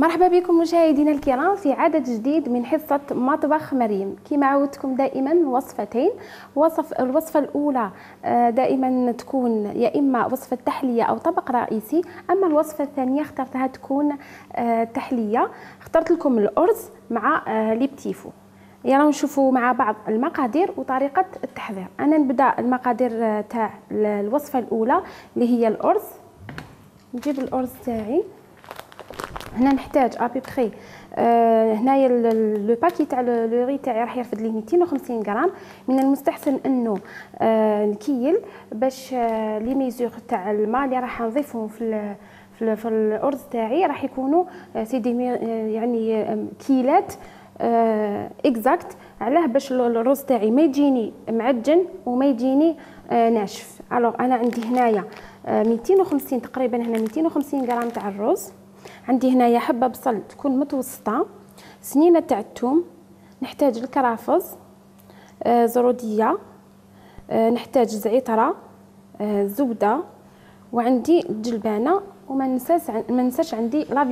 مرحبا بكم مشاهدينا الكرام في عدد جديد من حصة مطبخ مريم. كما عودتكم دائما وصفتين. وصف الوصفة الأولى آه، دائما تكون يا إما وصفة تحلية أو طبق رئيسي أما الوصفة الثانية اخترتها تكون آه، تحلية. اخترت لكم الأرز مع آه، ليبتيفو. يلا نشوفوا مع بعض المقادير وطريقة التحضير. أنا نبدأ المقادير تاع الوصفة الأولى اللي هي الأرز. نجيب الأرز تاعي. هنا نحتاج ابي بخي آه هنايا le paquet تاع le riz تاعي راح يرفد لي 250 غرام من المستحسن إنه آه نكيل باش آه les mesures تاع الماء اللي راح نضيفهم في في, الأرز تاعي راح يكونوا c'est des يعني كيلات exactes علاه باش الرز تاعي ما يجيني معجن وما يجيني ناشف. الوغ أنا عندي هنايا آه 250 تقريبا هنا 250 غرام تاع الرز. عندي هنايا حبة بصل تكون متوسطة سنينه تاع الثوم نحتاج الكرافز آه زرودية آه نحتاج زعتره آه زبدة وعندي الجلبانه وما ننساش عندي لا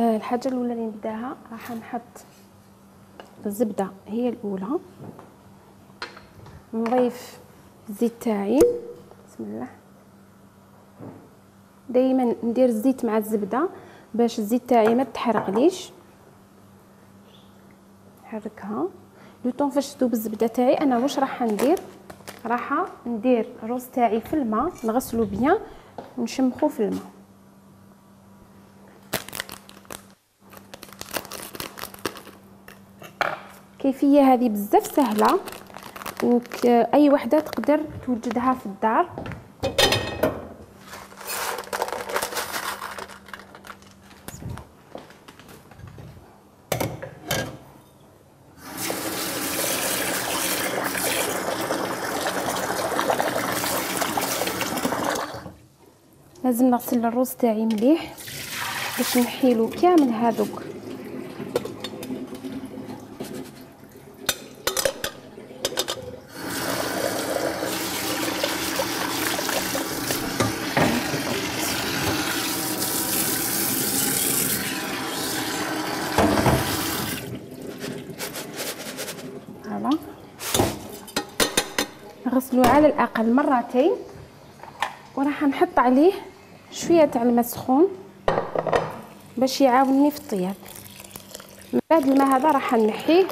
الحاجة الأولى اللي نبداها راح نحط الزبدة هي الأولى. نضيف الزيت تاعي. بسم الله. دائما ندير الزيت مع الزبدة باش الزيت تاعي ما تحرقليش. نحركها. لو طون فاش تذوب الزبدة تاعي أنا واش راح ندير؟ راح ندير الرز تاعي في الماء نغسلو بيان ونشمخو في الماء. الكيفية هذه بزاف سهلة. واي وحدة تقدر توجدها في الدار. لازم نغسل الرز تاعي مليح باش نحيلو كامل هذوك نغسلو على الأقل مرتين وراح نحط عليه شوية تاع الماء سخون باش يعاونني في الطياب. من بعد الماء هذا راح نحيه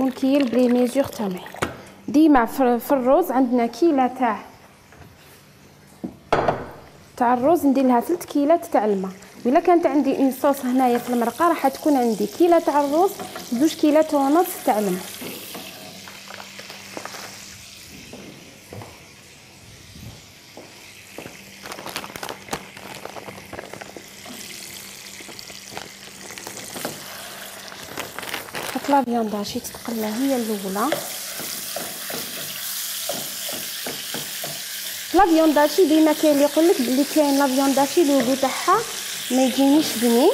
ونكيل ب les mesures تاعي ديما في الروز عندنا كيلة تاع تاع الروز ندير لها 3 كيلات تاع الماء. ولا كانت عندي une sauce هنايا في المرقة راح تكون عندي كيلة تاع الروز زوج كيلات ونص تاع الماء. لا فيانداشي تتقلى هي الأولى. لا فيانداشي ديما كاين اللي يقولك بلي كاين لا فيانداشي لوغو تاعها ما يجينيش بنين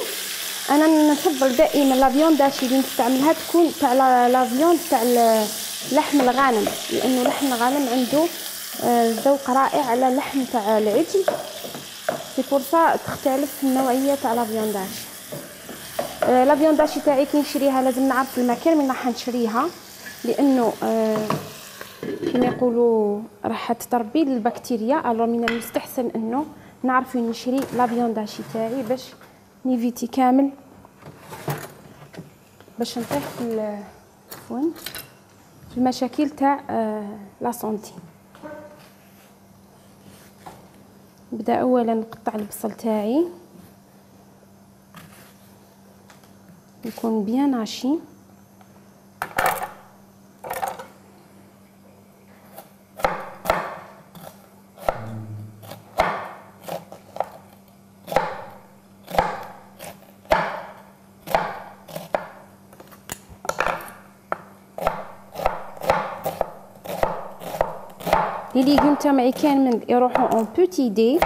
أنا نفضل دائما la viande hachée اللي نستعملها تكون تاع la viande تاع لحم الغنم لأنه لحم الغنم عنده آه، ذوق رائع على اللحم تاع العجل. في فرصه تختلف النوعية تاع la viande hachée آه la viande hachée تاعي كي نشريها لازم نعرف المكان من راح نشريها لأنه آه كما يقولوا راح تربي البكتيريا alors من المستحسن أنه نعرف وين نشري la viande hachée تاعي باش ن éviter كامل. باش نطيح في وين في المشاكل تاع آه la santé نبدأ اولا نقطع البصل تاعي. يكون bien haché les légumes تاعي كامل يروحوا en petits dés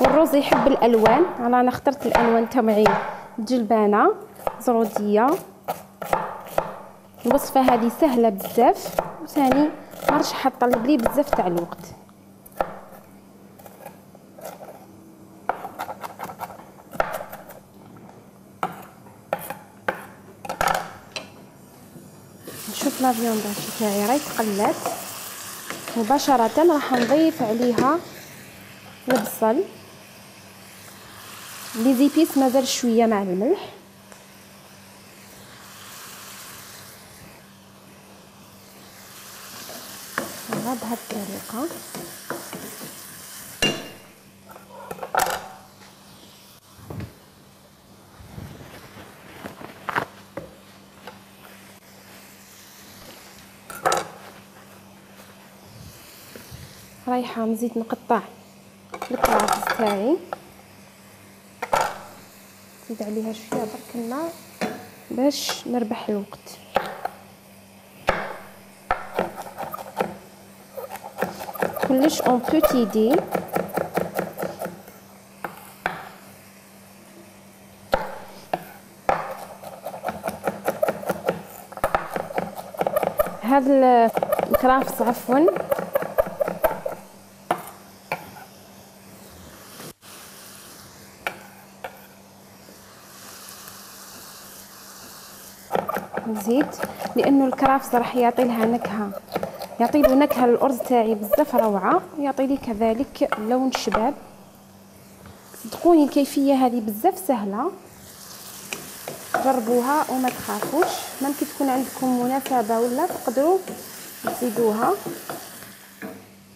والرز يحب الالوان أنا اخترت الالوان تاعي جلبانه زروديه الوصفه هذه سهلة بزاف وثاني ما راش حطلب لي بزاف تاع الوقت. نشوف لا فيونداج تاعي راهي تقلات. مباشرة راح نضيف عليها البصل. لي زيبيس مازال شوية مع الملح. بهذه الطريقة. رايحة نزيد نقطع الكرافس تاعي نزيد عليها شوية برك الماء باش نربح الوقت. كلش en petits dés هذا الكرافس عفوا. نزيد لأنه الكرافس راح يعطي لها نكهة. يعطي له نكهه للارز تاعي بزاف روعة. ويعطي لي كذلك لون شباب. صدقوني الكيفيه هذه بزاف سهلة. جربوها وما تخافوش. ممكن تكون عندكم مناسبة ولا تقدروا تزيدوها.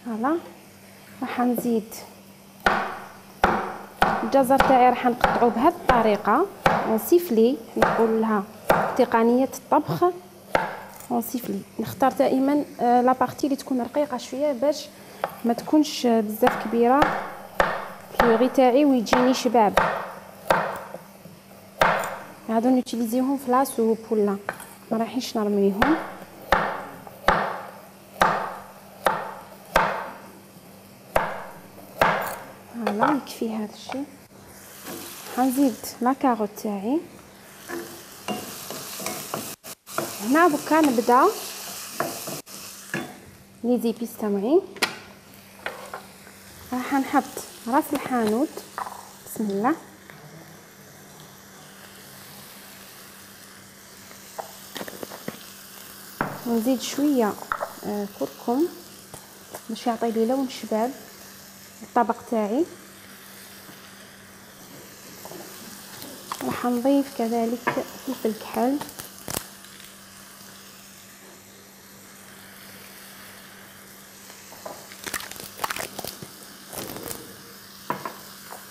هلا راح نزيد. الجزر تاعي راح نقطعو بهذه الطريقة. ونسيفلي نقول لها تقنية الطبخ. ونسيفلي نختار دائما آه، لا بارتي اللي تكون رقيقة شوية باش ما تكونش بزاف كبيرة. الكيغي تاعي ويجيني شباب. هادو نوتيليزيهم في لاسوب ولا ما رايحينش نرميهم. هلا يكفي هذا الشيء غنزيد لا كاروت تاعي هنا دوكا نبدا لي زيبيس تاعي. راح نحط راس الحانوت. بسم الله. ونزيد شوية آه كركم. باش يعطي لي لون شباب. الطبق تاعي. راح نضيف كذلك فلفل كحل.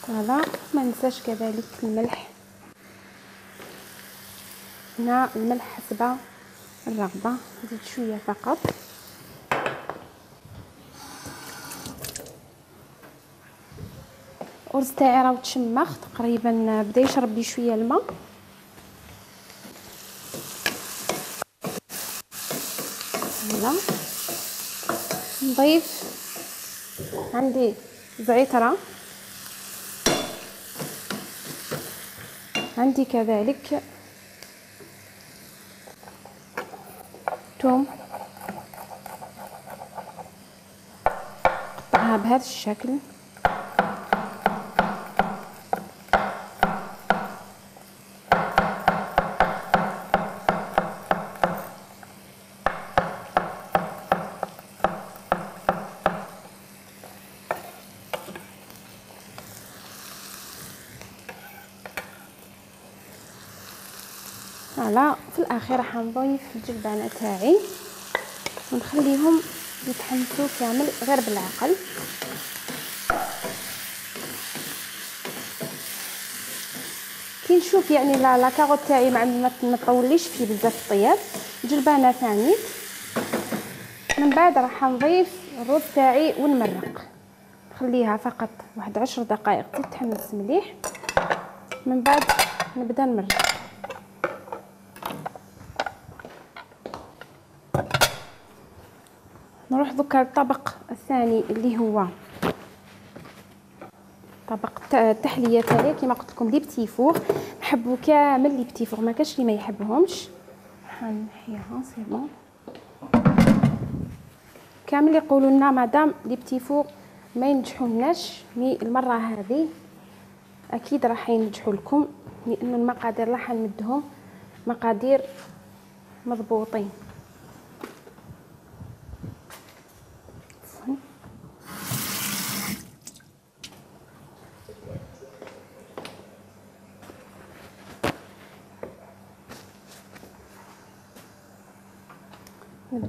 فوالا ما ننساش كذلك الملح. هنا الملح حسب الرغبة نزيد شوية فقط. الرز تاعي راه تشمخ تقريبا بدا يشرب لي شوية الماء. هنا نضيف عندي زعتره عندي كذلك. توم. قطعها بهذا الشكل. voilà في الاخير راح نضيف الجلبانه تاعي ونخليهم يتحمسوا كامل غير بالعقل. كي نشوف يعني la la carotte تاعي ما نطوليش فيه بزاف الطياب جلبانه ثاني. من بعد راح نضيف الرز تاعي ونمرق. نخليها فقط واحد عشر دقائق تتحمس مليح. من بعد نبدأ نمرق. نروح دوكا للطبق الثاني اللي هو طبق التحلية تاعي. كما قلت لكم les petits fours. حبوا كامل les petits fours. ما كاش اللي ما يحبهمش. حنحيها c'est bon. كامل يقولوا لنا مدام les petits fours ما ينجحوناش مي المرة هذه أكيد راح ينجحوا لكم لأن المقادير راح نمدهم مقادير مضبوطين.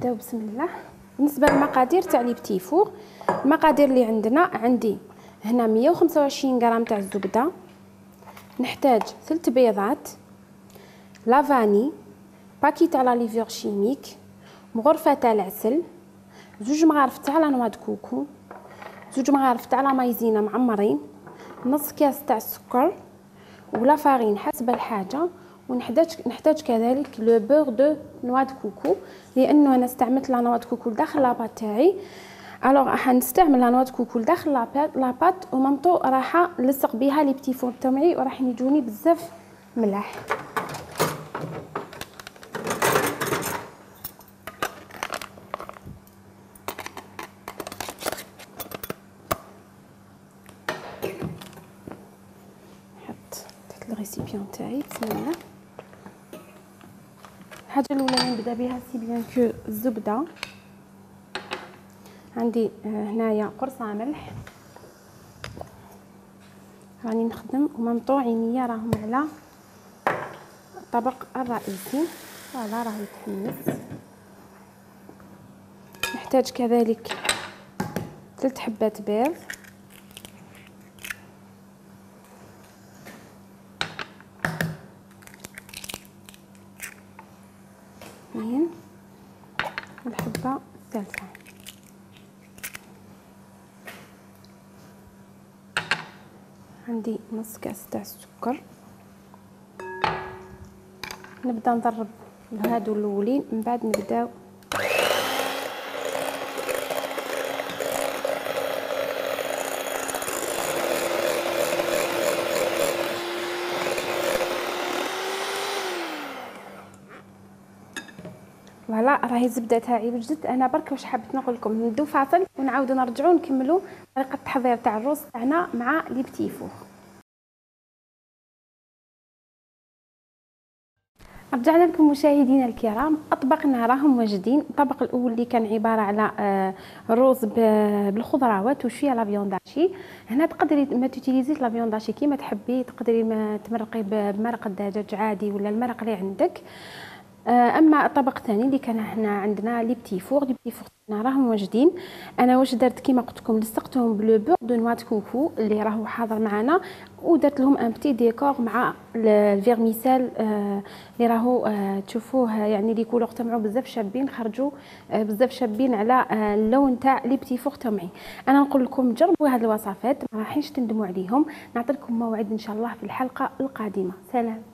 نبداو بسم الله. بالنسبة للمقادير تاع les petits fours المقادير اللي عندنا عندي هنا 125 غرام تاع الزبدة نحتاج ثلث بيضات la vanille paquet تاع la levure chimique مغرفة تاع العسل زوج مغارف تاع la noix coco زوج مغارف تاع la Maïzena معمرين نص كاس تاع السكر و la farine حسب الحاجة. ونحتاج نحتاج كذلك le poudre de noix de coco لأنه أنا استعملت la noix de coco داخل la pâte تاعي. alors راح نستعمل la noix de coco داخل la pâte و même temps راح نلصق بها les petits fours تاعي وراح يجوني بزاف ملاح. الريسيبيون تاعي الله. الحاجة الأولى نبدأ بها سي بيان كو الزبده عندي آه، هنايا قرصه ملح راني نخدم وممطوع عينيا راهم على الطبق الرئيسي. فوالا راه يتحمس. نحتاج كذلك ثلاث حبات بيض اثنين. الحبة الثالثة. عندي نص كأس تاع السكر. نبدأ نضرب هادو الأولين من بعد نبداو voilà راهي الزبدة تاعي وجدت أنا برك واش حبيت نقول لكم ندو فاصل ونعاودو نرجعو نكملو طريقة التحضير تاع الرز تاعنا مع les petits fours رجعنا لكم مشاهدينا الكرام أطبقنا راهم واجدين. الطبق الأول اللي كان عبارة على آه، رز بالخضروات وشوية la viande hachée هنا تقدري ما ت utiliser ش لا كيما تحبي. تقدري ما تمرقي بمرق الدجاج عادي ولا المرق اللي عندك. آه، أما الطبق الثاني اللي كان هنا عندنا les petits fours les petits fours راهم واجدين أنا واش درت كيما قلت لكم لصقتهم ب le poudre de noix coco اللي راهو حاضر معنا ودرت لهم un petit décor مع ال vermicelle آه، اللي راهو آه، تشوفوه يعني les couleurs تاعو بزاف شابين خرجوا بزاف شابين على اللون تاع les petits fours تاعي أنا نقول لكم جربوا هذه الوصفات ما راحينش تندموا عليهم. نعطيكم موعد إن شاء الله في الحلقة القادمة. سلام.